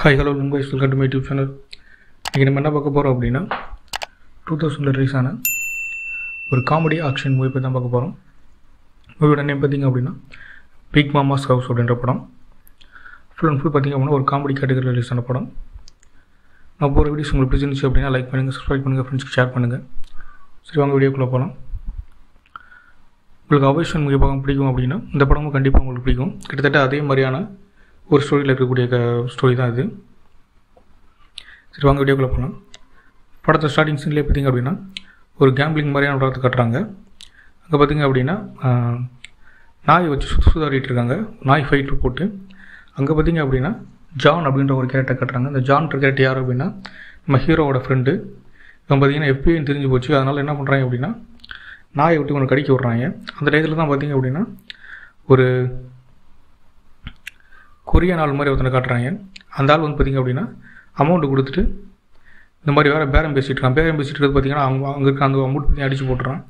Hi hello Mumbai welcome to my YouTube channel இன்றைக்கி நம்ம என்ன பார்க்க போகிறோம் அப்படின்னா டூ தௌசண்டில் ரிலீஸ் ஆன ஒரு காமெடி ஆக்ஷன் மூவி பற்றி தான் பார்க்க போகிறோம் மூவியோட நேம் பார்த்திங்க அப்படின்னா பிக் மாமாஸ் ஹவுஸ் அப்படின்ற படம். ஃபுல் அண்ட் ஃபுல் பார்த்திங்க அப்படின்னா ஒரு காமெடி கேட்டகரியில் ரிலீஸ் ஆன படம். நான் போகிற வீடியோஸ் உங்களுக்கு பிடிச்சிருந்துச்சு அப்படின்னா லைக் பண்ணுங்கள் சப்ஸ்கிரைப் பண்ணுங்கள் ஃப்ரெண்ட்ஸ்க்கு ஷேர் பண்ணுங்கள் சரி வாங்க வீடியோக்குள்ளே போகலாம் உங்களுக்கு அவேஷன் மூவி பார்க்க பிடிக்கும் அப்படின்னா இந்த படமும் கண்டிப்பாக உங்களுக்கு பிடிக்கும். கிட்டத்தட்ட அதே மாதிரியான ஒரு ஸ்டோரியில் இருக்கக்கூடிய க ஸ்டோரி தான் இது. சரி வாங்க வீடியோக்குள்ளே போகலாம் படத்தை ஸ்டார்டிங் சீன்லேயே பார்த்திங்க அப்படின்னா ஒரு கேம்பிளிங் மாதிரியான படத்தை கட்டுறாங்க. அங்கே பார்த்தீங்க அப்படின்னா நாய் நாயை வச்சு சுத்து சுதாரிட்டு இருக்காங்க. நாய் ஃபைட்டு போட்டு அங்கே பார்த்தீங்க அப்படின்னா ஜான் அப்படின்ற ஒரு கேரக்டர் கட்டுறாங்க. அந்த ஜான் கேரக்டர் யார் அப்படின்னா நம்ம ஹீரோவோட ஃப்ரெண்டு இவன் பார்த்திங்கன்னா எப்பயும் தெரிஞ்சு போச்சு. அதனால் என்ன பண்ணுறாங்க அப்படின்னா நாயை விட்டு இவனை கடிக்க விட்றாங்க. அந்த டயத்தில் தான் பார்த்திங்க அப்படின்னா ஒரு கொரிய நாள் மாதிரி ஒருத்தனை காட்டுறாங்க. அந்த ஆள் வந்து பார்த்திங்க அப்படின்னா அமௌண்ட்டு கொடுத்துட்டு இந்த மாதிரி வேறு பேரம் பேசிகிட்டு இருக்கான். பேரம் பேசிட்டு இருக்கிறது பார்த்தீங்கன்னா அவங்க அங்கே இருக்க அந்த அமௌண்ட் பற்றி அடிச்சு போட்டுறான்.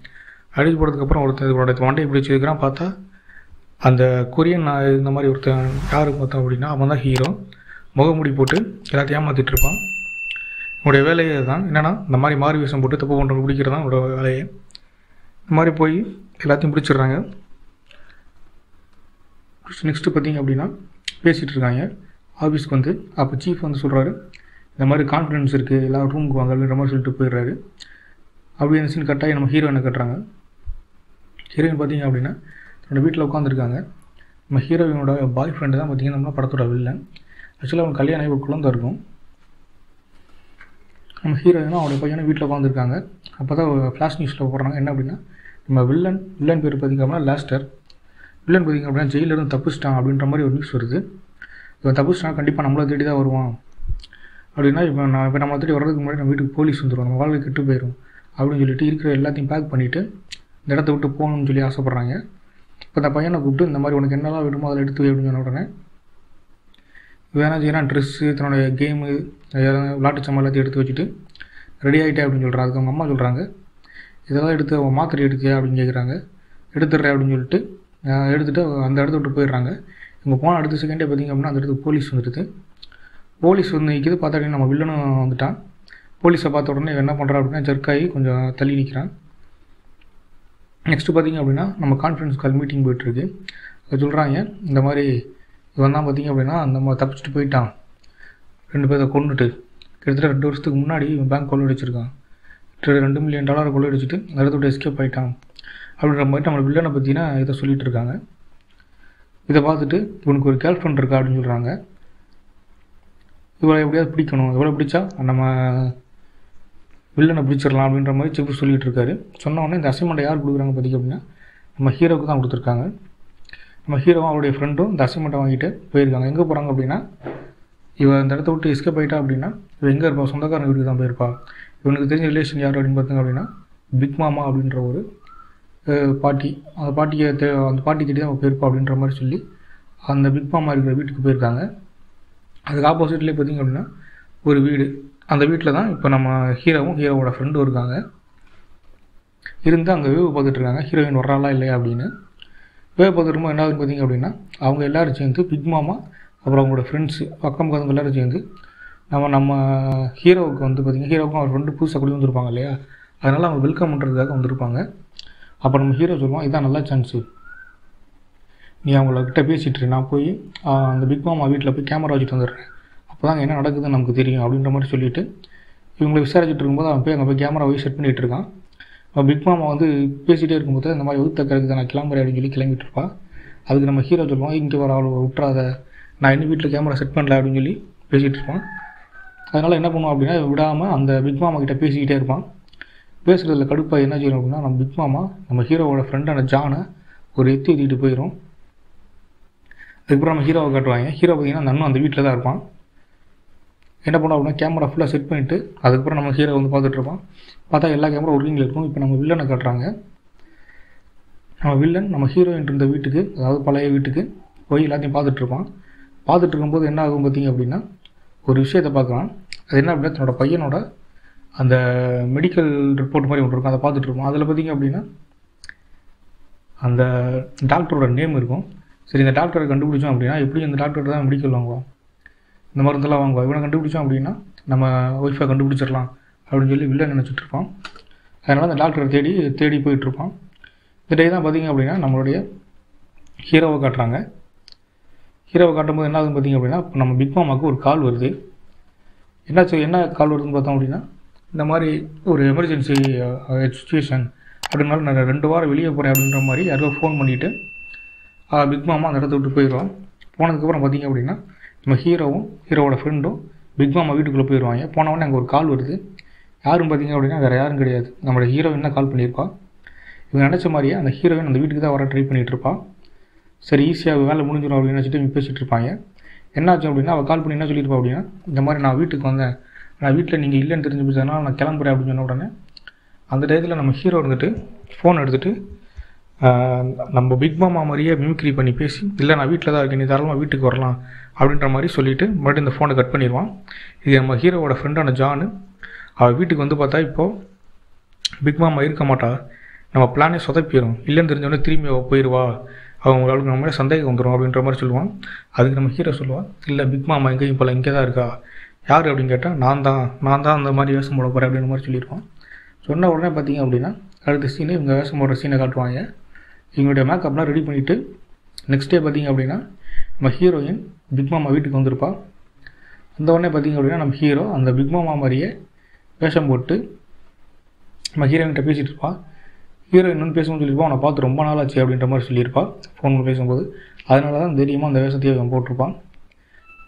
அடித்து போட்டதுக்கப்புறம் ஒருத்தன் இதோட மண்டையை பிடிச்சி இருக்கிறான் பார்த்தா அந்த கொரியன் நான் இந்த மாதிரி ஒருத்தன் யார் பார்த்தோம் அப்படின்னா அவன் தான் ஹீரோ முகமுடி போட்டு எல்லாத்தையும் ஏமாற்றிட்டு இருப்பான். உன்னுடைய வேலையே தான் என்னென்னா இந்த மாதிரி மாறி வேஷம் போட்டு தப்பு பண்ணுறது பிடிக்கிறது தான் என்னோடய வேலையை. இந்த மாதிரி போய் எல்லாத்தையும் பிடிச்சிடுறாங்க. நெக்ஸ்ட்டு பார்த்தீங்க அப்படின்னா பேசிகிட்டு இருக்காங்க ஆஃபீஸ்க்கு வந்து அப்போ சீஃப் வந்து சொல்கிறாரு இந்த மாதிரி கான்ஃபிடன்ஸ் இருக்குது எல்லோரும் ரூமுக்கு வாங்க அப்படின்ற மாதிரி சொல்லிட்டு போயிடுறாரு. அப்படி அந்த சீன் கட்டாயி நம்ம ஹீரோயினை கட்டுறாங்க. ஹீரோயின் பார்த்தீங்க அப்படின்னா தன்னோட வீட்டில் உட்காந்துருக்காங்க நம்ம ஹீரோயினோட பாய் ஃப்ரெண்டு தான் பார்த்தீங்கன்னா நம்ம படத்தோட வில்லன் ஆக்சுவலாக அவன் கல்யாணம் ஆகி ஒரு குழந்தை இருக்கும். நம்ம ஹீரோயினும் அவனுடைய பையனும் வீட்டில் உட்காந்துருக்காங்க அப்போ தான் ஃப்ளாஷ் நியூஸில் போடுறாங்க. என்ன அப்படின்னா நம்ம வில்லன் வில்லன் பேர் பார்த்திங்க அப்படின்னா லாஸ்டர் வில்லன் பார்த்திங்க அப்படின்னா ஜெயிலிருந்து தப்பிச்சிட்டான் அப்படின்ற மாதிரி ஒரு நியூஸ் வருது. இவன் தப்பிச்சிட்டான் கண்டிப்பாக நம்மளை தேடி தான் வருவான். அப்படின்னா இப்போ நான் இப்போ நம்மளை தேடி வர்றதுக்கு முன்னாடி நம்ம வீட்டுக்கு போலீஸ் வந்துடும் நம்ம வாழ்க்கை கெட்டு போயிடும் அப்படின்னு சொல்லிட்டு இருக்கிற எல்லாத்தையும் பேக் பண்ணிவிட்டு இந்த இடத்த விட்டு போகணும்னு சொல்லி ஆசைப்பட்றாங்க. இப்போ அந்த பையனை கூப்பிட்டு இந்த மாதிரி உனக்கு என்னெல்லாம் வேணுமோ அதில் எடுத்து அப்படின்னு சொன்ன உடனே வேணா செய்யறான்? ட்ரெஸ்ஸு தன்னுடைய கேமு விளாட்டு சாமான் எல்லாத்தையும் எடுத்து வச்சுட்டு ரெடி ஆகிட்டே அப்படின்னு சொல்கிறான் அதுக்கு அவங்க அம்மா சொல்கிறாங்க இதெல்லாம் எடுத்து அவன் மாத்திரை எடுத்தியா அப்படின்னு கேட்குறாங்க எடுத்துடுறேன் அப்படின்னு சொல்லிட்டு எடுத்துகிட்டு அந்த இடத்த விட்டு போயிடுறாங்க. இங்கே போன அடுத்த செகண்டே பார்த்திங்க அப்படின்னா அந்த இடத்துக்கு போலீஸ் வந்துடுது போலீஸ் வந்து நிற்கிது பார்த்தா நம்ம வில்லனும் வந்துட்டான். போலீஸை பார்த்த உடனே இவன் என்ன பண்ணுறான் அப்படின்னா ஜர்க்காகி கொஞ்சம் தள்ளி நிற்கிறான் நெக்ஸ்ட்டு பார்த்தீங்க அப்படின்னா நம்ம கான்ஃபரன்ஸ் கால் மீட்டிங் போயிட்டுருக்கு. அது சொல்கிறாங்க இந்த மாதிரி இவன் தான் பார்த்தீங்க அப்படின்னா நம்ம தப்பிச்சுட்டு போயிட்டான். ரெண்டு பேரை கொண்டுட்டு கிட்டத்தட்ட ரெண்டு வருஷத்துக்கு முன்னாடி இவன் பேங்க் கொள்ளடிச்சிருக்கான் ரெண்டு மில்லியன் டாலரை கொள்ளடிச்சிட்டு அந்த அடுத்த விட்டு எஸ்கேப் ஆகிட்டான் அப்படின்ற மாதிரி நம்மளை வில்லனை பற்றினா இதை சொல்லிட்டு இருக்காங்க. இதை பார்த்துட்டு இவனுக்கு ஒரு கேர்ள் ஃப்ரெண்ட் இருக்கா அப்படின்னு சொல்கிறாங்க இவளை எப்படியாவது பிடிக்கணும். இவளை பிடிச்சா நம்ம வில்லனை பிடிச்சிடலாம் அப்படின்ற மாதிரி செப்பு சொல்லிகிட்டு இருக்காரு. சொன்ன உடனே இந்த அசைன்மெண்ட்டை யார் கொடுக்குறாங்க பார்த்திங்க அப்படின்னா நம்ம ஹீரோவுக்கு தான் கொடுத்துருக்காங்க. நம்ம ஹீரோவும் அவருடைய ஃப்ரெண்டும் இந்த அசைன்மெண்ட்டை வாங்கிட்டு போயிருக்காங்க. எங்கே போகிறாங்க அப்படின்னா இவன் இந்த இடத்த விட்டு எஸ்கேப் ஆகிட்டா அப்படின்னா இவன் எங்கே இருப்பா? சொந்தக்காரன் வீட்டுக்கு தான் போயிருப்பா. இவனுக்கு தெரிஞ்ச ரிலேஷன் யார் அப்படின்னு பார்த்தீங்க அப்படின்னா பிக் மாமா அப்படின்ற ஒரு பாட்டி. அந்த பாட்டியை தே அந்த பாட்டி தேடி தான் அவன் போயிருப்பா அப்படின்ற மாதிரி சொல்லி அந்த பிக் மாமா இருக்கிற வீட்டுக்கு போயிருக்காங்க. அதுக்கு ஆப்போசிட்லேயே பார்த்தீங்க அப்படின்னா ஒரு வீடு. அந்த வீட்டில் தான் இப்போ நம்ம ஹீரோவும் ஹீரோவோட ஃப்ரெண்டும் இருக்காங்க. இருந்து அங்கே வேவு பார்த்துட்டு இருக்காங்க. ஹீரோயின் வர்றாளா இல்லையா அப்படின்னு. வேவு பார்த்துட்டு என்ன பார்த்தீங்க அப்படின்னா அவங்க எல்லோரும் சேர்ந்து பிக் மாமா அப்புறம் அவங்களோட ஃப்ரெண்ட்ஸு பக்கம் பக்கத்துக்கு எல்லாரும் சேர்ந்து நம்ம நம்ம ஹீரோவுக்கு வந்து பார்த்திங்கன்னா ஹீரோவுக்கும் அவர் ஃப்ரெண்டு புதுசாக குடி வந்திருப்பாங்க இல்லையா? அதனால் அவங்க வெல்கம் பண்ணுறதுக்காக வந்திருப்பாங்க. அப்போ நம்ம ஹீரோ சொல்லுவான் இதான் நல்ல சான்ஸு நீ அவங்கக்கிட்ட பேசிட்டு நான் போய் அந்த பிக் மாமா வீட்டில் போய் கேமரா வச்சுட்டு வந்துடுறேன். அப்போ தான் என்ன நடக்குதுன்னு நமக்கு தெரியும் அப்படின்ற மாதிரி சொல்லிட்டு இவங்களை விசாரிச்சுட்டு இருக்கும்போது அவன் போய் அங்கே போய் கேமரா போய் செட் பண்ணிகிட்டு இருக்கான். பிக் மாமா வந்து பேசிகிட்டே இருக்கும்போது இந்த மாதிரி ஒதுத்த கருக்கு நான் கிளம்புறேன் அப்படின்னு சொல்லி கிளம்பிட்டு இருப்பான் அதுக்கு நம்ம ஹீரோ சொல்லுவான் இங்கே வர அவ்வளோ விட்டுறாத. நான் இன்னும் வீட்டில் கேமரா செட் பண்ணல அப்படின்னு சொல்லி பேசிகிட்டு இருப்பான். அதனால் என்ன பண்ணுவோம் அப்படின்னா விடாமல் அந்த பிக் மாமா கிட்டே பேசிக்கிட்டே இருப்பான். பேசுகிறதுல கடுப்பாக என்ன செய்யணும் அப்படின்னா நம்ம பிக் மாமா நம்ம ஹீரோவோட ஃப்ரெண்டான ஜானை ஒரு எத்தி ஊற்றிட்டு போயிடும் அதுக்கப்புறம் நம்ம ஹீரோவை காட்டுவாங்க. ஹீரோ பார்த்தீங்கன்னா அந்த அண்ணன் அந்த வீட்டில் தான் இருப்பான். என்ன பண்ணோம் அப்படின்னா கேமரா ஃபுல்லாக செட் பண்ணிவிட்டு அதுக்கப்புறம் நம்ம ஹீரோ வந்து பார்த்துட்ருப்பான் பார்த்தா எல்லா கேமரா ஒர்க்கிங்கில் இருக்கும் இப்போ நம்ம வில்லனை காட்டுறாங்க. நம்ம வில்லன் நம்ம ஹீரோயின் இருந்த வீட்டுக்கு அதாவது பழைய வீட்டுக்கு போய் எல்லாத்தையும் பார்த்துட்ருப்பான் பார்த்துட்டு இருக்கும்போது என்ன ஆகும் பார்த்தீங்க அப்படின்னா ஒரு விஷயத்தை பார்க்கலாம் அது என்ன அப்படின்னா தன்னோட பையனோட அந்த மெடிக்கல் ரிப்போர்ட் மாதிரி ஒன்று இருக்கும் அதை பார்த்துட்டு இருப்போம். அதில் பார்த்தீங்க அப்படின்னா அந்த டாக்டரோட நேம் இருக்கும். சரி இந்த டாக்டரை கண்டுபிடிச்சோம் அப்படின்னா எப்படி அந்த டாக்டர் தான் மெடிக்கல் வாங்குவோம் இந்த மருந்தெல்லாம் வாங்குவா இவனை கண்டுபிடிச்சோம் அப்படின்னா நம்ம ஒய்ஃபை கண்டுபிடிச்சிடலாம் அப்படின்னு சொல்லி வில்லை நினச்சிட்டு இருப்பான். அதனால் அந்த டாக்டரை தேடி தேடி போயிட்டுருப்பான் இந்த டே தான் பார்த்தீங்க அப்படின்னா நம்மளுடைய ஹீரோவை காட்டுறாங்க. ஹீரோவை காட்டும்போது என்ன ஆகுதுன்னு பார்த்தீங்க அப்படின்னா இப்போ நம்ம பிக் மாமாவுக்கு ஒரு கால் வருது. என்னாச்சு என்ன கால் வருதுன்னு பார்த்தோம் அப்படின்னா இந்த மாதிரி ஒரு எமர்ஜென்சி சுச்சுவேஷன் uh, அப்படின்னாலும் நான் ரெண்டு வாரம் வெளியே போகிறேன் அப்படின்ற மாதிரி யாரோ ஃபோன் பண்ணிவிட்டு பிக் மாமா அந்த இடத்த விட்டு போயிடுவான் போனதுக்கப்புறம் பார்த்தீங்க அப்படின்னா நம்ம ஹீரோவும் ஹீரோவோட ஃப்ரெண்டும் பிக் மாமா வீட்டுக்குள்ளே போயிடுவாங்க. போனவொடனே அங்கே ஒரு கால் வருது. யாரும் பார்த்தீங்க அப்படின்னா வேறு யாரும் கிடையாது. நம்மளோட ஹீரோயின் தான் கால் பண்ணியிருப்பா? இவங்க நினச்ச மாதிரியே அந்த ஹீரோயின் அந்த வீட்டுக்கு தான் வர ட்ரை பண்ணிகிட்டு இருப்பான் சரி ஈஸியாக வேலை முடிஞ்சிடும் அப்படின்னு நினச்சிட்டு பேசிகிட்டு இருப்பாங்க. என்னாச்சு அப்படின்னா அவள் கால் பண்ணி என்ன சொல்லியிருப்பா அப்படின்னா இந்த மாதிரி நான் வீட்டுக்கு வந்தேன். நான் வீட்டில் நீங்கள் இல்லைன்னு தெரிஞ்சு போச்சதுனால நான் கிளம்புறேன் அப்படின்னு சொன்ன உடனே அந்த டயத்தில் நம்ம ஹீரோ இருந்துட்டு ஃபோன் எடுத்துகிட்டு நம்ம பிக் மாமா மாதிரியே மிமிக்ரி பண்ணி பேசி இல்லை நான் வீட்டில் தான் இருக்கேன் நீ தாராளமாக வீட்டுக்கு வரலாம் அப்படின்ற மாதிரி சொல்லிவிட்டு மறுபடியும் இந்த ஃபோனை கட் பண்ணிடுவான். இது நம்ம ஹீரோவோட ஃப்ரெண்டான ஜானு. அவள் வீட்டுக்கு வந்து பார்த்தா இப்போது பிக் மாமா இருக்க மாட்டா. நம்ம பிளானே சொதப்பிடும் இல்லைன்னு தெரிஞ்சோடனே திரும்பி அவள் போயிடுவா அவங்களுக்கு நம்ம மேலே சந்தேகம் வந்துடும் அப்படின்ற மாதிரி சொல்லுவான். அதுக்கு நம்ம ஹீரோ சொல்லுவான் இல்லை பிக் மாமா எங்கேயும் போல இங்கே தான் இருக்கா? யார் அப்படின்னு கேட்டால் நான் தான் நான் தான் அந்த மாதிரி வேஷம் போட போகிறேன் அப்படின்ற மாதிரி சொல்லியிருப்பான். சொன்ன உடனே பார்த்தீங்க அப்படின்னா அடுத்த சீனு இவங்க வேஷம் போடுற சீனை காட்டுவாங்க. இவங்களுடைய மேக்கப்லாம் ரெடி பண்ணிவிட்டு நெக்ஸ்ட் டே பார்த்தீங்க அப்படின்னா நம்ம ஹீரோயின் பிக் மாமா வீட்டுக்கு வந்திருப்பா. அந்த உடனே பார்த்தீங்க அப்படின்னா நம்ம ஹீரோ அந்த பிக் மாமா மாதிரியே வேஷம் போட்டு நம்ம ஹீரோயின்கிட்ட பேசிகிட்டு இருப்பான் ஹீரோயின் வந்து பேசும்போது சொல்லியிருப்பான் அவனை பார்த்து ரொம்ப நாள் ஆச்சு அப்படின்ற மாதிரி சொல்லியிருப்பா. ஃபோன் பேசும்போது. அதனால தான் தைரியமாக அந்த வேஷத்தையே அவன் போட்டிருப்பான்.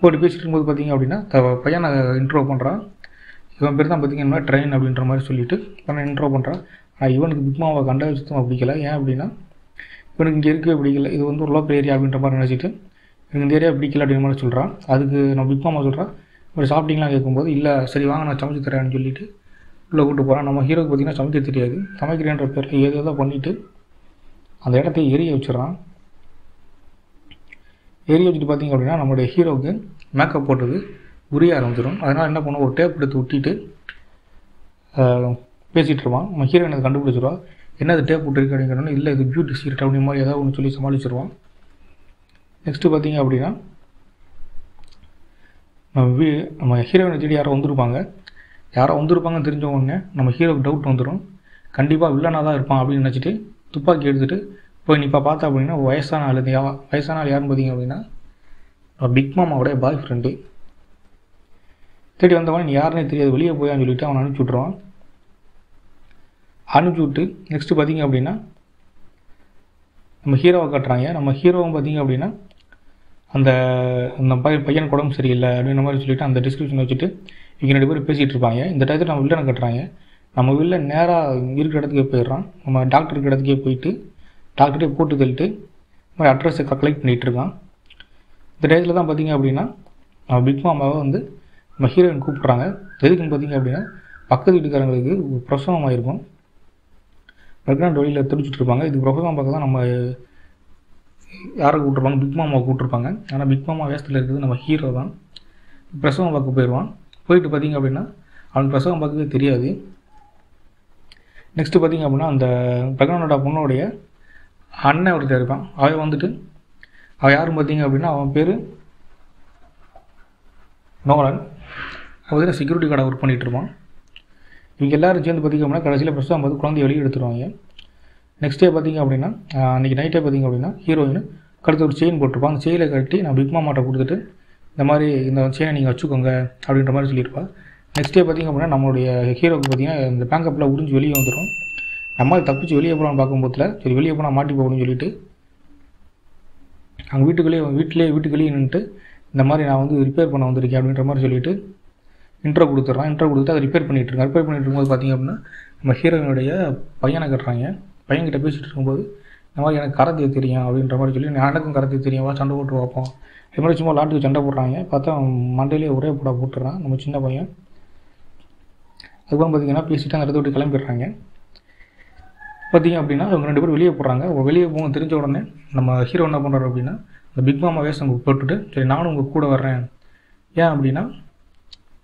போட்டு பேசிட்டு இருக்கும்போது பார்த்தீங்க அப்படின்னா த பையனை இன்ட்ரோ பண்ணுறான் இவன் பேர் தான் பார்த்தீங்கன்னா ட்ரெயின் அப்படின்ற மாதிரி சொல்லிட்டு அவனை இன்ட்ரோ பண்ணுறான் ஆனால் இவனுக்கு பிக் மாவை கண்ட சுத்தமாக பிடிக்கல ஏன் அப்படின்னா இவனுக்கு இங்கே இருக்கவே பிடிக்கல இது வந்து ஒரு லோக்கல் ஏரியா அப்படின்ற மாதிரி நினச்சிட்டு எனக்கு இந்த ஏரியா பிடிக்கல அப்படின்ற மாதிரி சொல்கிறான் அதுக்கு நம்ம பிக் மாமா சொல்கிறான் இப்படி சாப்பிட்டீங்களா கேட்கும்போது இல்லை சரி வாங்க நான் சமைச்சு தரேன்னு சொல்லிட்டு உள்ளே கூட்டு போகிறான் நம்ம ஹீரோக்கு பார்த்தீங்கன்னா சமைக்க தெரியாது. சமைக்கிறேன்ற பேரில் ஏதோ ஏதோ பண்ணிவிட்டு அந்த இடத்த எரிய வச்சிடறான். எரிய வச்சுட்டு பார்த்தீங்க அப்படின்னா நம்மளுடைய ஹீரோவுக்கு மேக்கப் போட்டது உரிய ஆரம்பிச்சிடும் அதனால் என்ன பண்ணுவோம்? ஒரு டேப் எடுத்து ஒட்டிட்டு பேசிகிட்டு இருப்பான். நம்ம ஹீரோயின் அதை கண்டுபிடிச்சிருவா? என்னது டேப் விட்டுருக்கு அப்படிங்கிறோன்னு இல்லை இது பியூட்டி சீரட் அப்படி மாதிரி ஏதாவது ஒன்று சொல்லி சமாளிச்சிருவான். நெக்ஸ்ட்டு பார்த்தீங்க அப்படின்னா நம்ம வீ நம்ம ஹீரோயினை தேடி யாரோ வந்திருப்பாங்க. யாரோ வந்திருப்பாங்கன்னு தெரிஞ்ச உடனே நம்ம ஹீரோக்கு டவுட் வந்துடும் கண்டிப்பாக வில்லனாக தான் இருப்பான் அப்படின்னு நினச்சிட்டு துப்பாக்கி எடுத்துகிட்டு போய் இப்போ பார்த்தா அப்படின்னா வயசான ஆள் யா- வயசான ஆள் யாருன்னு பார்த்தீங்க அப்படின்னா பிக் மாமாவோடைய பாய் ஃப்ரெண்டு தேடி வந்தவன் நீ யாருன்னே தெரியாது. வெளியே போயான்னு சொல்லிட்டு அவனை அனுப்பிச்சி விட்ருவான் அனுப்பிச்சி விட்டு நெக்ஸ்ட்டு பார்த்தீங்க அப்படின்னா நம்ம ஹீரோவை காட்டுறாங்க. நம்ம ஹீரோவும் பார்த்தீங்க அப்படின்னா அந்த அந்த பையன் பையனுக்கு உடம்பு சரியில்லை அப்படின்ற மாதிரி சொல்லிட்டு அந்த டிஸ்கிரிப்ஷன் வச்சுட்டு இவங்க ரெண்டு பேரும் பேசிகிட்டு இருப்பாங்க. இந்த டயத்தில் நம்ம வில்லனை கட்டுறாங்க. நம்ம வில்லன் நேராக இருக்கிற இடத்துக்கே போயிடுறான். நம்ம டாக்டருக்கு இடத்துக்கே போயிட்டு டாக்டரே போட்டு தள்ளிட்டு இந்த மாதிரி அட்ரஸை கலெக்ட் பண்ணிகிட்டு இருக்கான். இந்த டேஸில் தான் பார்த்தீங்க அப்படின்னா நம்ம பிக் மாமாவை வந்து நம்ம ஹீரோயின் கூப்பிட்றாங்க. எதுக்குன்னு பார்த்தீங்க அப்படின்னா பக்கத்து வீட்டுக்காரங்களுக்கு ஒரு பிரசவம் ஆயிருக்கும். ப்ரெக்னென்ட் வழியில் துடிச்சிட்டு இருப்பாங்க. இது பிரசவம் பார்க்க தான் நம்ம யாரை கூப்பிட்ருப்பாங்க பிக் மாமாவை கூப்பிட்ருப்பாங்க ஆனால் பிக் மாமா வேஷத்தில் இருக்கிறது நம்ம ஹீரோ தான். பிரசவம் பார்க்க போயிடுவான். போயிட்டு பார்த்தீங்க அப்படின்னா அவன் பிரசவம் பார்க்கவே தெரியாது. நெக்ஸ்ட்டு பார்த்தீங்க அப்படின்னா அந்த பிரகனோட பொண்ணோடைய அண்ணன் ஒருத்தர் இருப்பான் அவன் வந்துட்டு அவன் யாரும் பார்த்தீங்க அப்படின்னா அவன் பேர் நோலன். அவன் வந்து செக்யூரிட்டி கார்டை ஒர்க் பண்ணிகிட்டு இருப்பான். இவங்க எல்லாரும் சேர்ந்து பார்த்தீங்க அப்படின்னா கடைசியில் பிரசவம் வந்து குழந்தைய வெளியே எடுத்துருவாங்க. நெக்ஸ்ட் டே பார்த்தீங்க அப்படின்னா அன்றைக்கி நைட்டே பார்த்தீங்க அப்படின்னா ஹீரோயின் கழுத்து ஒரு செயின் போட்டிருப்பான். அந்த செயினை கட்டி நான் பிக்மா மாட்டை கொடுத்துட்டு இந்த மாதிரி இந்த செயினை நீங்கள் வச்சுக்கோங்க அப்படின்ற மாதிரி சொல்லியிருப்பாள் நெக்ஸ்ட் டே பார்த்திங்க அப்படின்னா நம்மளுடைய ஹீரோக்கு பார்த்தீங்கன்னா இந்த பேங்கப்பில் உறிஞ்சு வெளியே வந்துடும் நம்ம தப்பிச்சு வெளியே போகலான்னு பார்க்கும்போதுல சரி வெளியே போனால் மாட்டி போகணும்னு சொல்லிட்டு அவங்க வீட்டுக்குள்ளேயே வீட்டிலே வீட்டுக்குள்ளேயே நின்றுட்டு இந்த மாதிரி நான் வந்து ரிப்பேர் பண்ண வந்திருக்கேன் அப்படின்ற மாதிரி சொல்லிட்டு இன்ட்ரோ கொடுத்துட்றான். இன்ட்ரோ கொடுத்து அதை ரிப்பேர் பண்ணிட்டு இருக்கேன். ரிப்பேர் பண்ணிட்டு இருக்கும்போது பார்த்தீங்க அப்படின்னா நம்ம ஹீரோயினுடைய பையனை கட்டுறாங்க. பையன்கிட்ட பேசிகிட்டு இருக்கும்போது இந்த மாதிரி எனக்கு கராத்தே தெரியும் அப்படின்ற மாதிரி சொல்லி எனக்கும் கரத்தை தெரியும் வா சண்டை போட்டு பார்ப்போம். இது மாதிரி சும்மா லாட்டுக்கு சண்டை போடுறாங்க. பார்த்தா மண்டையிலே ஒரே போட போட்டுறான் நம்ம சின்ன பையன். அதுக்கப்புறம் பார்த்தீங்கன்னா பேசிட்டு அந்த இடத்த விட்டு கிளம்பிடுறாங்க. பார்த்தீங்க அப்படின்னா அவங்க ரெண்டு பேரும் வெளியே போடுறாங்க அவங்க வெளியே போகும் தெரிஞ்ச உடனே நம்ம ஹீரோ என்ன பண்ணுறாரு அப்படின்னா அந்த பிக் மாமா வேஷம் போட்டுட்டு சரி நானும் உங்கள் கூட வர்றேன். ஏன் அப்படின்னா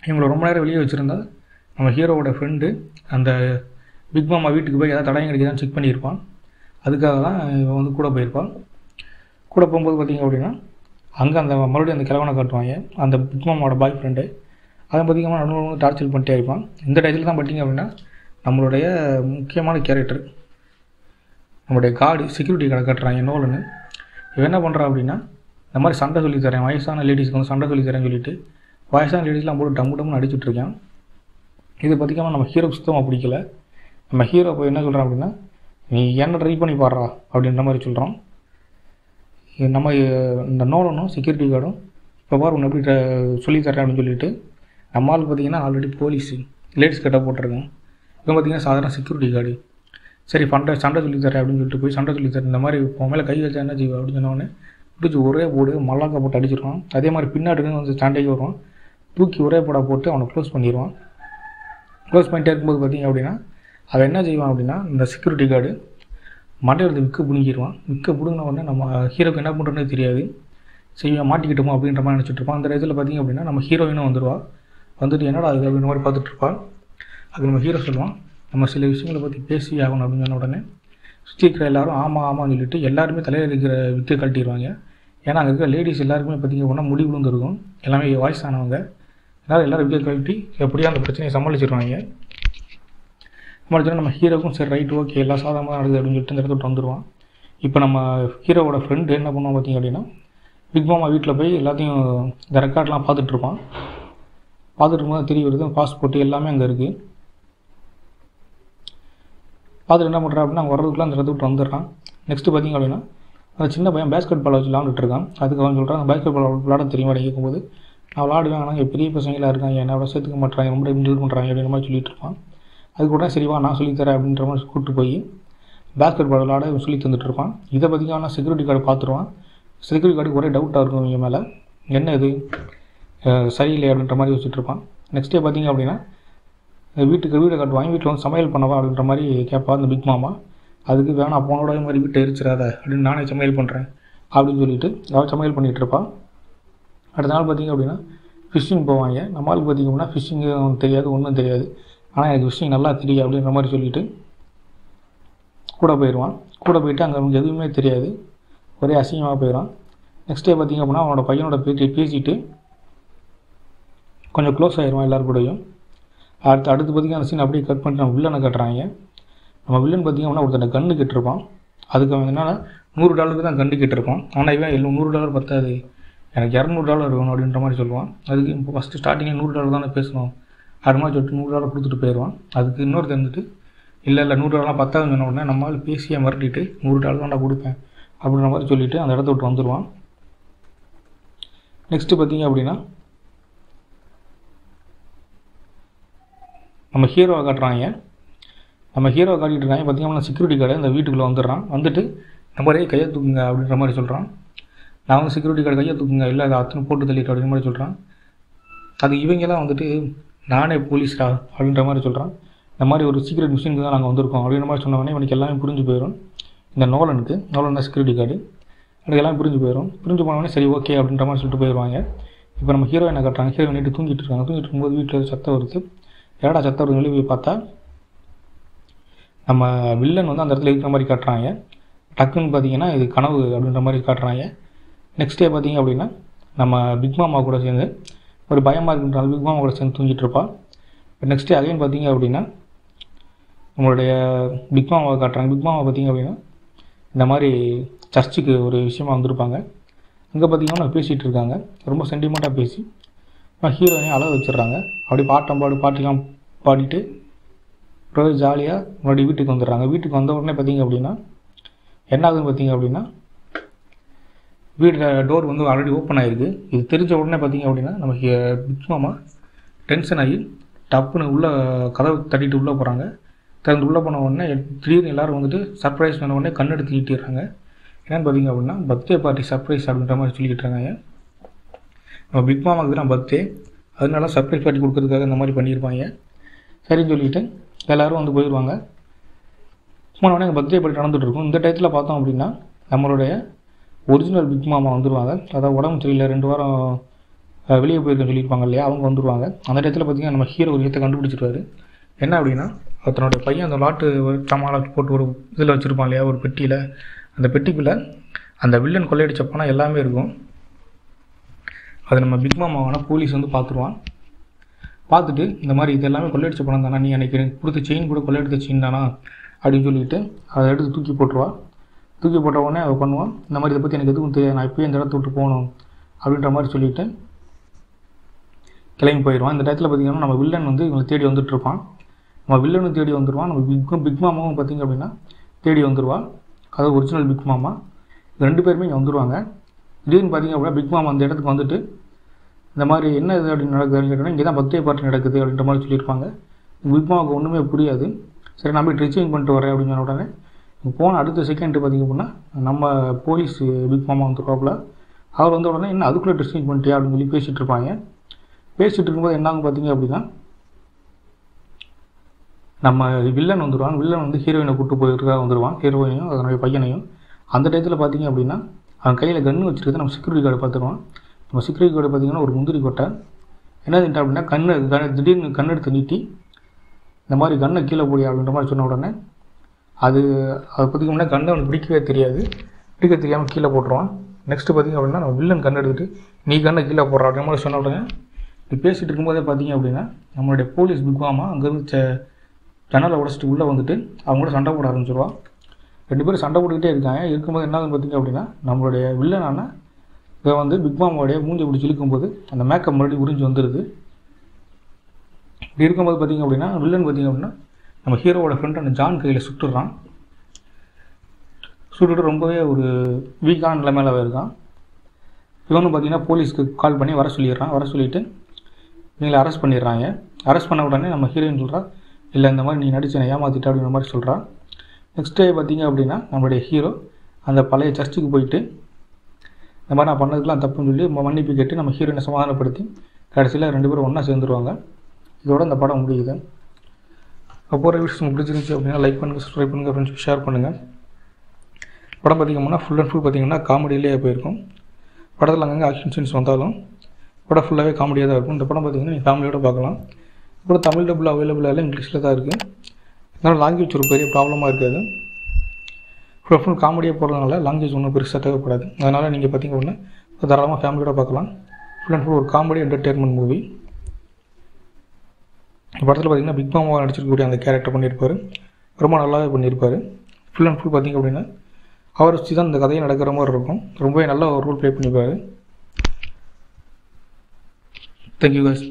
இவங்களை ரொம்ப நேரம் வெளியே வச்சுருந்தா நம்ம ஹீரோவோட ஃப்ரெண்டு அந்த பிக் மாமா வீட்டுக்கு போய் ஏதாவது தடயம் கிடைக்குதான்னு செக் பண்ணியிருப்பான். அதுக்காக தான் இவன் வந்து கூட போயிருப்பான். கூட போகும்போது பார்த்தீங்க அப்படின்னா அங்கே அந்த மறுபடியும் அந்த கிழவனை காட்டுவாங்க. அந்த பிக் மாமாவோட பாய் ஃப்ரெண்டு அதை பார்த்திங்கன்னா நடுவில் வந்து டார்ச்சர் பண்ணிட்டே இருப்பான். இந்த டயத்தில் தான் பார்த்தீங்க அப்படின்னா நம்மளுடைய முக்கியமான கேரக்டர் நம்முடைய கார்டு செக்யூரிட்டி கடை கட்டுறாங்க நோலன்னு இவன் என்ன பண்ணுறான் அப்படின்னா இந்த மாதிரி சண்டை சொல்லி தரேன் வயசான லேடிஸ்க்கு வந்து சண்டை சொல்லி தரேன்னு சொல்லிட்டு வயசான லேடிஸ்லாம் போட்டு டம்மு டம்னு அடிச்சுட்ருக்கேன் இது பார்த்திங்கன்னா நம்ம ஹீரோ சுத்தமாக பிடிக்கல. நம்ம ஹீரோ போய் என்ன சொல்கிறான் அப்படின்னா நீ என்ன ட்ரை பண்ணி பாடுறா அப்படின்ற மாதிரி சொல்கிறோம் நம்ம இந்த நோலனும் செக்யூரிட்டி கார்டும் இப்போ பாரு உன்னை எப்படி ட- சொல்லி தரேன் அப்படின்னு சொல்லிட்டு நம்ம ஆள் பார்த்தீங்கன்னா ஆல்ரெடி போலீஸு லேடிஸ் கட்ட போட்டிருக்கேன். இவன் பார்த்தீங்கன்னா சாதாரண செக்யூரிட்டி கார்டு சரி ஃபண்டை சண்டை சொல்லி தரேன் அப்படின்னு சொல்லிட்டு போய் சண்டை சொல்லி தரேன். இந்த மாதிரி உன் மேலே கை வச்சா என்ன செய்வா அப்படின்னு சொன்னோடனே பிடிச்சி ஒரே போடு மல்லாக்கா போட்டு அடிச்சிருவான். அதே மாதிரி பின்னாடி வந்து சண்டைக்கு வருவான். தூக்கி ஒரே போடா போட்டு அவனை க்ளோஸ் பண்ணிடுவான் க்ளோஸ் பண்ணிட்டே இருக்கும்போது பார்த்தீங்க அப்படின்னா அவன் என்ன செய்வான் அப்படின்னா இந்த செக்யூரிட்டி கார்டு மண்டையில் இருந்து விற்க பிடுங்கிடுவான் விற்க பிடுங்கின உடனே நம்ம ஹீரோக்கு என்ன பண்ணுறதுனே தெரியாது. சரி மாட்டிக்கிட்டோமோ அப்படின்ற மாதிரி நினச்சிட்ருப்பான் அந்த இடத்துல பார்த்திங்க அப்படின்னா நம்ம ஹீரோயினும் வந்துடுவா வந்துட்டு என்னடா இது அப்படின்ற மாதிரி பார்த்துட்ருப்பா அதுக்கு அது நம்ம ஹீரோ சொல்லுவான் நம்ம சில விஷயங்களை பற்றி பேசி ஆகணும் அப்படின்னு சொன்ன உடனே சுற்றி இருக்கிற எல்லாரும் ஆமாம் ஆமான்னு சொல்லிட்டு எல்லாருமே தலையில் இருக்கிற வித்து கழட்டிடுவாங்க ஏன்னா அங்கே இருக்கிற லேடிஸ் எல்லாருக்குமே பார்த்தீங்க அப்படின்னா முடி விழுந்துருக்கும் எல்லாமே வாய்ஸ் ஆனவங்க அதனால் எல்லாரும் வித்து கழட்டி எப்படியோ அந்த பிரச்சனையை சமாளிச்சிருவாங்க. சமாளிச்சோன்னா நம்ம ஹீரோக்கும் சரி ரைட் ஓகே எல்லாம் சாதகமாக நடக்குது அப்படின்னு சொல்லிட்டு இந்த இடத்துல வந்துடுவான் இப்போ நம்ம ஹீரோவோட ஃப்ரெண்டு என்ன பண்ணுவோம் பார்த்திங்க அப்படின்னா பிக் மாமா வீட்டில் போய் எல்லாத்தையும் இந்த ரெக்கார்ட்லாம் பார்த்துட்ருப்பான் பார்த்துட்டு இருக்கும்போது தெரிய வருது பாஸ்போர்ட் எல்லாமே அங்கே இருக்குது பார்த்துட்டு என்ன பண்ணுறான் அப்படின்னா அங்கே அந்த இடத்த விட்டு வந்துடுறான். நெக்ஸ்ட்டு பார்த்தீங்க அப்படின்னா அந்த சின்ன பையன் பேஸ்கெட் பால் வச்சு விளாண்டுட்டு இருக்கான். அதுக்கு அவன் சொல்கிறான் அந்த பேஸ்கெட் பால் விளாட தெரியுமா கேட்கும்போது? நான் விளாடுவேன் ஆனால் பெரிய பசங்களாக இருக்காங்க என்ன விட சேர்த்துக்க மாட்டாங்க ரொம்ப இன்டர் பண்ணுறாங்க அப்படின்ற மாதிரி சொல்லிட்டு இருப்பான் அதுக்கு உடனே சரிவா நான் சொல்லித்தரேன் அப்படின்ற மாதிரி கூப்பிட்டு போய் பேஸ்கெட் பால் விளாட சொல்லி தந்துட்டு இருப்பான் இதை பற்றி செக்யூரிட்டி கார்டு பார்த்துருவான். செக்யூரிட்டி கார்டுக்கு ஒரே டவுட்டாக இருக்கும் இவங்க மேலே. என்ன இது? சரியில்லை அப்படின்ற மாதிரி வச்சுட்டு இருப்பான். நெக்ஸ்ட் டே பார்த்தீங்க அப்படின்னா வீட்டுக்கு வீடை காட்டுவாங்க வீட்டில் வந்து சமையல் பண்ணவா அப்படின்ற மாதிரி கேட்பா அந்த பிக் மாமா அதுக்கு வேணாம் போனோட மாதிரி வீட்டை எரிச்சிடாத அப்படின்னு நானே சமையல் பண்ணுறேன் அப்படின்னு சொல்லிட்டு அவள் சமையல் பண்ணிகிட்டு இருப்பான் அடுத்த நாள் பார்த்தீங்க அப்படின்னா ஃபிஷ்ஷிங் போவாங்க. நம்மளுக்கு பார்த்தீங்க அப்படின்னா ஃபிஷ்ஷிங்கும் தெரியாது ஒன்றும் தெரியாது. ஆனால் எனக்கு ஃபிஷ்ஷிங் நல்லா தெரியும் அப்படின்ற மாதிரி சொல்லிட்டு கூட போயிடுவான் கூட போயிட்டு அங்கே அவனுக்கு எதுவுமே தெரியாது. ஒரே அசிங்கமாக போயிடுவான். நெக்ஸ்ட் டே பார்த்திங்க அப்படின்னா அவனோட பையனோட பேசி பேசிட்டு கொஞ்சம் க்ளோஸ் ஆயிடுவான் எல்லாரு கூடயும். அடுத்து அடுத்து பார்த்தீங்கன்னா அந்த சீன் அப்படியே கட் பண்ணிட்டு நம்ம வில்லனை கட்டுறாங்க. நம்ம வில்லன் பார்த்தீங்க அப்படின்னா ஒருத்தனை கன்று கட்டிருப்பான். அதுக்கு அவன் என்னென்னா நூறு டாலருக்கு தான் கண்டு கட்டிருப்பான். ஆனால் இவன் இல்லை நூறு டாலர் பத்தாது. எனக்கு இரநூறு டாலர் வேணும் அப்படின்ற மாதிரி சொல்லுவான். அதுக்கு இப்போ ஃபஸ்ட்டு ஸ்டார்டிங்கில் நூறு டாலர் தானே பேசணும். அது மாதிரி சொல்லிட்டு நூறு டாலர் கொடுத்துட்டு போயிடுவான். அதுக்கு இன்னொரு வந்துட்டு இல்லை இல்லை நூறு டாலர்லாம் பத்தாதுன்னு சொன்ன உடனே நம்மளால் பேசியை மிரட்டிட்டு நூறு டாலர் நான் கொடுப்பேன் அப்படின்ற மாதிரி சொல்லிவிட்டு அந்த இடத்த விட்டு வந்துடுவான் நெக்ஸ்ட்டு பார்த்தீங்க அப்படின்னா நம்ம ஹீரோவை காட்டுறாங்க. நம்ம ஹீரோவை காட்டிட்டு இருக்காங்க. பார்த்தீங்கன்னா செக்யூரிட்டி கார்டு அந்த வீட்டுக்குள்ளே வந்துடுறான். வந்துட்டு நம்ம மாதிரி கையை தூக்குங்க அப்படின்ற மாதிரி சொல்கிறான் நான் வந்து செக்யூரிட்டி கார்டு கையை தூக்குங்க இல்லை அதை அத்தனை போட்டு தள்ளிட்டு அப்படின்ற மாதிரி சொல்கிறான் அது இவங்கெல்லாம் வந்துட்டு நானே போலீஸ்டா அப்படின்ற மாதிரி சொல்கிறான் இந்த மாதிரி ஒரு சீக்ரெட் மிஷினுக்கு தான் நாங்கள் வந்திருக்கோம் அப்படின்ற மாதிரி சொன்ன உடனே இவனுக்கு எல்லாமே புரிஞ்சு போயிடும் இந்த நோலனுக்கு நோலன் தான் செக்யூரிட்டி கார்டு எனக்கு எல்லாம் புரிஞ்சு போயிடும் புரிஞ்சு போனவொடனே சரி ஓகே அப்படின்ற மாதிரி சொல்லிட்டு போயிடுவாங்க. இப்போ நம்ம ஹீரோயினை கட்டுறாங்க? ஹீரோயின் நைட்டு தூங்கிட்டு இருக்காங்க. தூங்கிட்டு இருக்கும்போது வீட்டில் சத்தம் வருது. ஏடா சத்தம் வருதுன்னு சொல்லி போய் பார்த்தா நம்ம வில்லன் வந்து அந்த இடத்துல இருக்கிற மாதிரி காட்டுறாங்க. டக்குன்னு பார்த்தீங்கன்னா இது கனவு அப்படின்ற மாதிரி காட்டுறாங்க. நெக்ஸ்ட் டே பார்த்தீங்க அப்படின்னா நம்ம பிக் மாமா கூட சேர்ந்து ஒரு பயமாக இருக்குன்றாலும் பிக் மாமா கூட சேர்ந்து தூங்கிட்டு இப்போ நெக்ஸ்ட் டே அகைன் பார்த்தீங்க அப்படின்னா நம்மளுடைய பிக் மாமாவை காட்டுறாங்க. பிக் மாமா பார்த்தீங்க அப்படின்னா இந்த மாதிரி சர்ச்சுக்கு ஒரு விஷயமா வந்திருப்பாங்க. அங்கே பார்த்தீங்கன்னா பேசிகிட்டு இருக்காங்க. ரொம்ப சென்டிமெண்ட்டாக பேசி ஹீரோயினை அழக வச்சிடுறாங்க. அப்படி பாட்டம் பாடு பாட்டுலாம் பாடிட்டு ரொம்ப ஜாலியாக மறுபடியும் வீட்டுக்கு வந்துடுறாங்க. வீட்டுக்கு வந்த உடனே பார்த்தீங்க அப்படின்னா என்ன ஆகுதுன்னு பார்த்தீங்க அப்படின்னா வீட்டில் டோர் வந்து ஆல்ரெடி ஓப்பன் ஆகிருக்கு இது தெரிஞ்ச உடனே பார்த்தீங்க அப்படின்னா நம்ம ஹி- பிக் மாமா டென்ஷன் ஆகி டப்புன்னு உள்ளே கதவு தட்டிட்டு உள்ளே போகிறாங்க திறந்து உள்ளே போன உடனே திடீர்னு எல்லாரும் வந்துட்டு சர்ப்ரைஸ் பண்ண உடனே கண்ணெடுத்து ஈட்டிடுறாங்க என்னென்னு பார்த்தீங்க அப்படின்னா பர்த்டே பார்ட்டி சர்ப்ரைஸ் அப்படின்ற மாதிரி சொல்லிக்கிட்டு இருக்காங்க. நம்ம பிக் மாமாவுக்கு தான் பர்த்டே அதனால சர்ப்ரைஸ் பார்ட்டி கொடுக்கறதுக்காக இந்த மாதிரி பண்ணியிருப்பாங்க. சரின்னு சொல்லிட்டு எல்லோரும் வந்து போயிடுவாங்க சும்மா உடனே பர்த்டே பார்ட்டி நடந்துகிட்ருக்கும் இந்த டயத்தில் பார்த்தோம் அப்படின்னா நம்மளுடைய ஒரிஜினல் பிக் மாமா வந்துடுவாங்க அதாவது உடம்பு சரியில்லை. ரெண்டு வாரம் வெளியே போயிருக்கேன்னு சொல்லியிருப்பாங்க இல்லையா? அவங்க வந்துடுவாங்க அந்த டயத்தில் பார்த்தீங்கன்னா நம்ம ஹீரோ ஒரு விஷயத்தை கண்டுபிடிச்சிருவாரு. என்ன அப்படின்னா தன்னுடைய பையன் அந்த லாட்டு சாமான் போட்டு ஒரு இதில் வச்சுருப்பான் இல்லையா? ஒரு பெட்டியில். அந்த பெட்டிக்குள்ளே அந்த வில்லன் கொள்ளையடிச்ச பணம் எல்லாமே இருக்கும். அதை நம்ம பிக் மாமாவான போலீஸ் வந்து பார்த்துருவான். பார்த்துட்டு இந்த மாதிரி இது எல்லாமே கொள்ளையடிச்ச பணம் தானா நீ அன்னைக்கு எனக்கு கொடுத்த செயின் கூட கொள்ளையடித்த செயின் தானா அப்படின்னு சொல்லிட்டு அதை எடுத்து தூக்கி போட்டுருவா. தூக்கி போட்ட உடனே அவள் பண்ணுவான் இந்த மாதிரி இதை பற்றி எனக்கு எதுவும் தெரியாது நான் இப்போயே இந்த இடத்த விட்டு போகணும் அப்படின்ற மாதிரி சொல்லிட்டு கிளம்பி போயிடுவான். இந்த டயத்தில் பார்த்தீங்கன்னா நம்ம வில்லன் வந்து இவங்களை தேடி வந்துட்டு இருப்பான். நம்ம வில்லனும் தேடி வந்துடுவான் நம்ம பிக் பிக் மாமாவும் பார்த்தீங்க அப்படின்னா தேடி வந்துடுவான் அது ஒரிஜினல் பிக் மாமா ரெண்டு பேருமே இங்கே வந்துடுவாங்க திடீர்னு பார்த்திங்க அப்படின்னா பிக்மாம் அந்த இடத்துக்கு வந்துட்டு இந்த மாதிரி என்ன இது அப்படின்னு நடக்குதுன்னு இங்கே தான் பர்த்டே பார்ட்டி நடக்குது அப்படின்ற மாதிரி சொல்லியிருப்பாங்க. பிக்மாவுக்கு ஒன்றுமே புரியாது. சரி நான் போய் ட்ரெச்சிங் பண்ணிட்டு வரேன் அப்படின்னு சொன்ன உடனே போன அடுத்த செகண்ட் பார்த்திங்க அப்படின்னா நம்ம போலீஸ் பிக் வந்துருவாப்பில் அவர் வந்த உடனே என்ன அதுக்குள்ளே ட்ரெஸ்ஸிங் பண்ணிட்டியா அப்படின்னு சொல்லி பேசிகிட்டு இருப்பாங்க. பேசிகிட்டு இருக்கும்போது என்னாகும் பார்த்தீங்க அப்படின்னா நம்ம வில்லன் வந்துடுவான் வில்லன் வந்து ஹீரோயினை கூப்பிட்டு போயிருக்கா வந்துடுவான் ஹீரோயினையும் அதனுடைய பையனையும். அந்த டயத்தில் பார்த்திங்க அப்படின்னா அவன் கையில் கன்று வச்சுருக்கிறது நம்ம செக்யூரிட்டி கார்டை பார்த்துருவான் நம்ம செக்யூரிட்டி கார்டு பார்த்திங்கன்னா ஒரு முந்திரி கொட்டை. என்ன செஞ்சிட்டா அப்படின்னா கண்ணு கண்ணு திடீர்னு கண்ணெடுத்து நீட்டி இந்த மாதிரி கண்ணை கீழே போடி அப்படின்ற மாதிரி சொன்ன உடனே அது அதை பார்த்திங்க அப்படின்னா கண்ணை அவனுக்கு பிடிக்கவே தெரியாது. பிடிக்க தெரியாமல் கீழே போட்டுருவான். நெக்ஸ்ட்டு பார்த்திங்க அப்படின்னா நம்ம வில்லன் கண்ணை எடுத்துகிட்டு நீ கண்ணை கீழே போடுற அப்படின்ற மாதிரி சொன்ன உடனே இப்படி பேசிகிட்டு இருக்கும்போதே பார்த்தீங்க அப்படின்னா நம்மளுடைய போலீஸ் பிக்வாமா அங்கேருந்து ச ஜன்னலை உடச்சிட்டு உள்ளே வந்துட்டு அவங்க கூட சண்டை போட ஆரம்பிச்சிருவான் ரெண்டு பேரும் சண்டை போட்டுக்கிட்டே இருக்காங்க. இருக்கும்போது என்ன பார்த்தீங்க அப்படின்னா நம்மளுடைய வில்லனான இதை வந்து பிக் மூஞ்சி பிடிச்சி இழுக்கும்போது அந்த மேக்கப் மறுபடியும் உறிஞ்சு வந்துடுது இப்படி இருக்கும்போது பார்த்தீங்க அப்படின்னா வில்லன் பார்த்தீங்க அப்படின்னா நம்ம ஹீரோவோட ஃப்ரெண்ட் அந்த ஜான் கையில் சுட்டுடுறான் சுட்டுட்டு ரொம்பவே ஒரு வீக்கான நிலைமையில் இருக்கான். இவனும் பார்த்தீங்கன்னா போலீஸ்க்கு கால் பண்ணி வர சொல்லிடுறான். வர சொல்லிவிட்டு இவங்களை அரெஸ்ட் பண்ணிடுறாங்க. அரெஸ்ட் பண்ண உடனே நம்ம ஹீரோயின் சொல்கிறா இல்லை இந்த மாதிரி நீ நடிச்சு என்னை ஏமாத்திட்ட அப்படின்ற மாதிரி சொல்கிறான் நெக்ஸ்ட் டே பார்த்தீங்க அப்படின்னா நம்மளுடைய ஹீரோ அந்த பழைய சர்ச்சுக்கு போயிட்டு இந்த மாதிரி நான் பண்ணதுக்கெலாம் தப்புன்னு சொல்லி மன்னிப்பு கேட்டு நம்ம ஹீரோயினை சமாதானப்படுத்தி கடைசியில் ரெண்டு பேரும் ஒன்றா சேர்ந்துருவாங்க. இதோட இந்த படம் முடியுது. அப்போ ஒரு விஷயம் உங்களுக்கு பிடிச்சிருந்துச்சு அப்படின்னா லைக் பண்ணுங்கள் சப்ஸ்கிரைப் பண்ணுங்கள் ஃப்ரெண்ட்ஸ் ஷேர் பண்ணுங்கள் படம் பார்த்திங்கன்னா ஃபுல் அண்ட் ஃபுல் பார்த்திங்கன்னா காமெடியிலே போயிருக்கும். படத்தில் அங்கங்கே ஆக்ஷன் சீன்ஸ் வந்தாலும் படம் ஃபுல்லாகவே காமெடியாக தான் இருக்கும். இந்த படம் பார்த்திங்கன்னா நீங்கள் ஃபேமிலியோட பார்க்கலாம். இப்போ தமிழ் டபுள் அவைலபிளாக இல்லை இங்கிலீஷில் தான் இருக்குது அதனால் லாங்குவேஜ் ஒரு பெரிய ப்ராப்ளமாக இருக்காது. ஃபுல் ஃபுல் காமெடியாக போகிறதுனால லாங்குவேஜ் ஒன்றும் பெருசாக தேவைப்படாது. அதனால் நீங்கள் பார்த்திங்க அப்படின்னா தாராளமாக ஃபேமிலியோட பார்க்கலாம் ஃபுல் அண்ட் ஃபுல் ஒரு காமெடி என்டர்டெயின்மெண்ட் மூவி படத்தில் பார்த்திங்கன்னா பிக் மாமாவை நடிச்சிருக்கக்கூடிய அந்த கேரக்டர் பண்ணியிருப்பார். ரொம்ப நல்லாவே பண்ணியிருப்பார். ஃபுல் அண்ட் ஃபுல் பார்த்திங்க அப்படின்னா அவரை வச்சு தான் இந்த கதையை நடக்கிற மாதிரி இருக்கும். ரொம்பவே நல்ல ஒரு ரோல் ப்ளே பண்ணியிருப்பார். தேங்க்யூ கஸ்